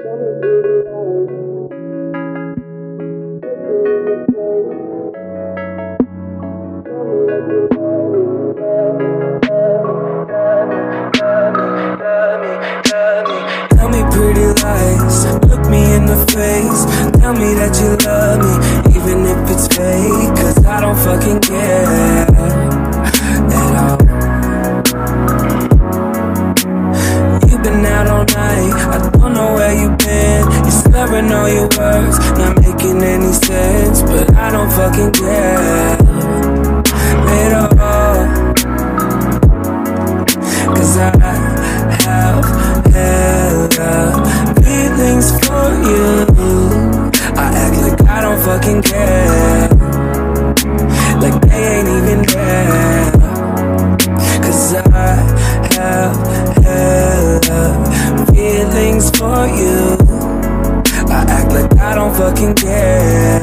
Tell me pretty lies, look me in the face. Tell me that you love me, even if it's fake. Cause I don't fucking care night, I don't know where you've been. You're slurring all your words, not making any sense. But I don't fucking care at all. Cause I have hella feelings for you. I act like I don't fucking care. For you. I act like I don't fucking care.